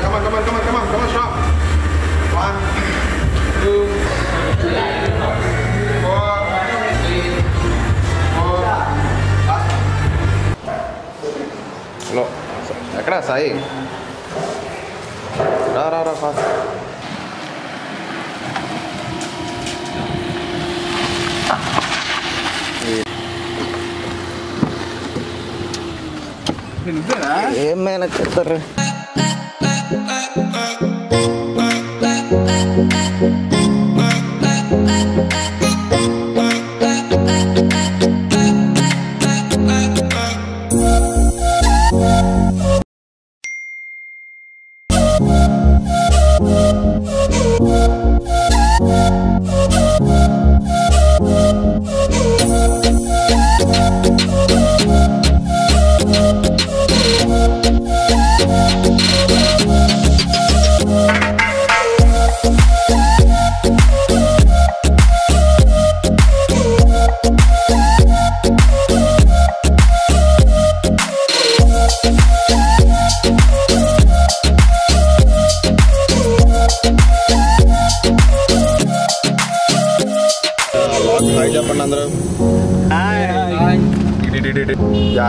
Come on, come on, come Lo. Dah, dah, dah, fast. Ini udah eh? lah. Eh, Mana keter.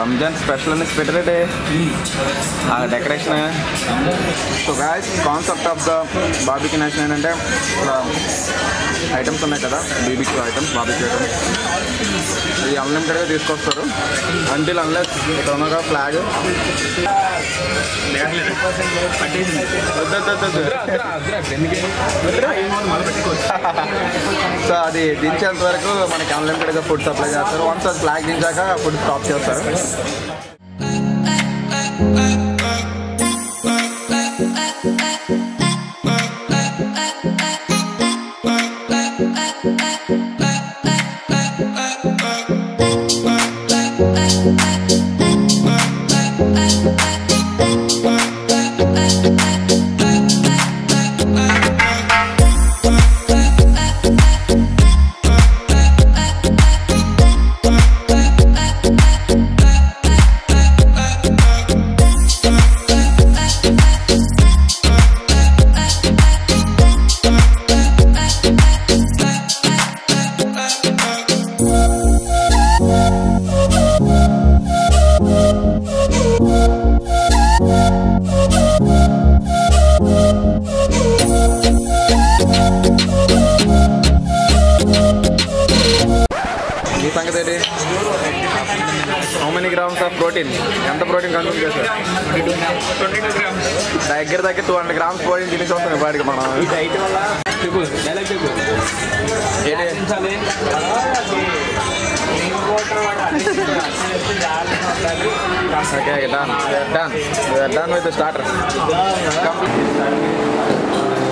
Ramzan special అని day ఆ decoration so guys concept of the Barbeque Nation ఏంటంటే items ఉన్నాయి కదా BBQ items barbecue items ఇది అన్లిమిటెడ్గా తీసుకొస్తారు. Until unless ఇక్కడ flag so అది దించేంత వరకు మనకి అన్లిమిటెడ్గా ఫుడ్ సప్లై చేస్తారు. వన్స్ అది ఫ్లాగ్ దించాక ఫుడ్ స్టాప్ చేస్తారు. Thank you. ప్రోటీన్ ఎంత ప్రోటీన్ కన్సూమ్ చేశారు? దగ్గర దగ్గర టూ హండ్రెడ్ గ్రామ్స్ ప్రోటీన్ తినేసి వస్తాం ఇప్పటికి మనం. Okay done done done with starter lots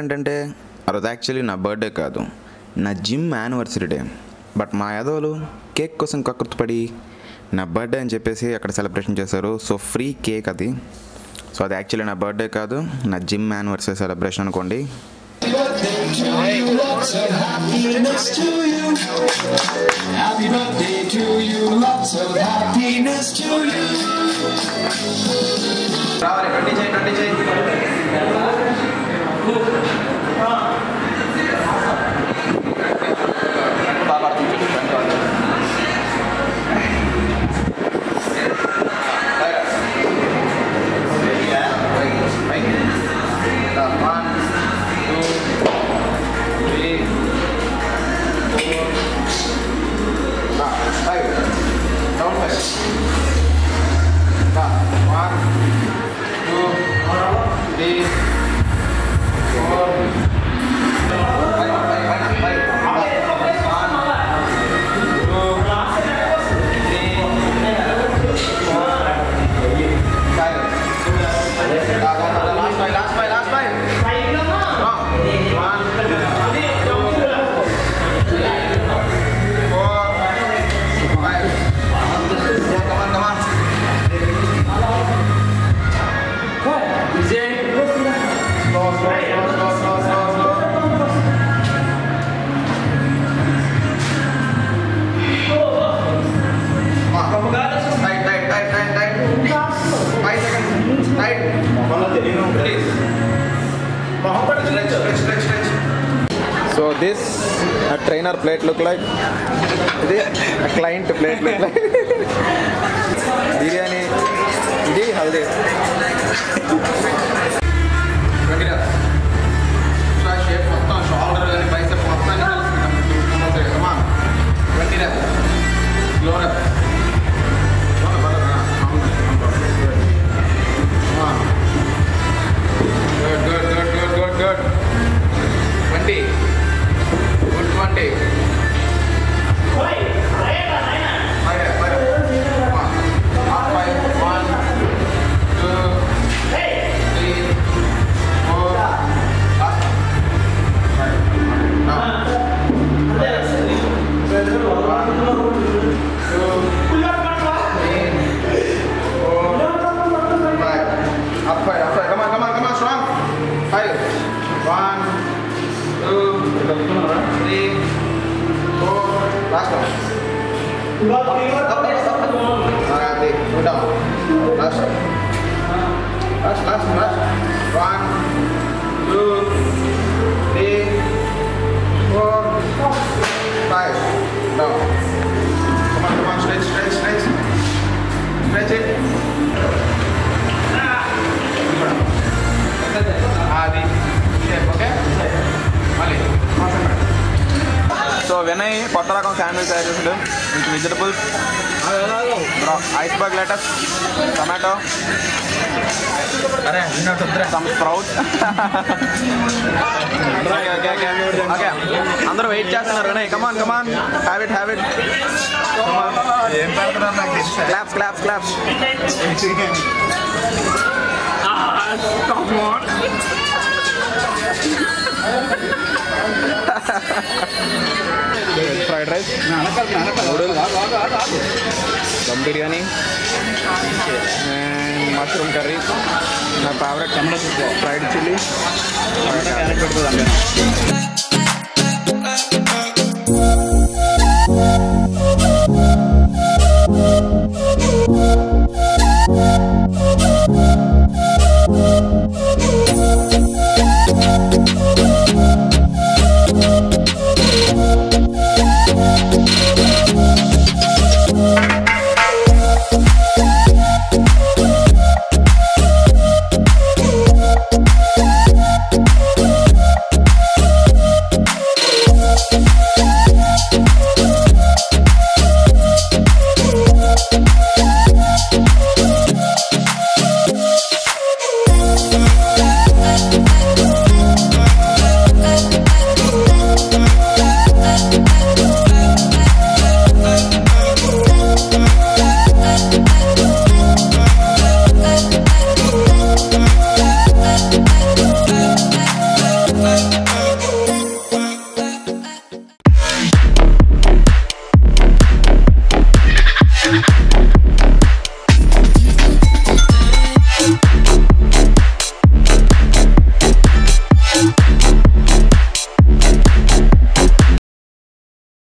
ఏంటంటే? ఆ రోజు యాక్చువల్లీ నా బర్త్డే కాదు. నా జిమ్ యానివర్సరీ డే బట్ మా యాదవులు కేక్ కోసం కకృతిపడి నా బర్త్డే అని చెప్పేసి అక్కడ సెలబ్రేషన్ చేశారు. సో ఫ్రీ కేక్ అది. సో అది యాక్చువల్లీ నా బర్త్డే కాదు. నా జిమ్ యానివర్సరీ సెలబ్రేషన్ అనుకోండి. Lots Good. Uh. plate look like? A client plate look like? Biryani. Idi haldi. Glory. Good, good, good, good, good. One day. కొత్త రకం sandwich తయారు చేసాడు with vegetables iceberg lettuce tomato some sprouts okay okay okay okay అందరూ wait చేస్తున్నారు Vinay come on come on have it have it claps claps claps fried rice noodles dum biryani and mushroom curry నా favourite fried chilli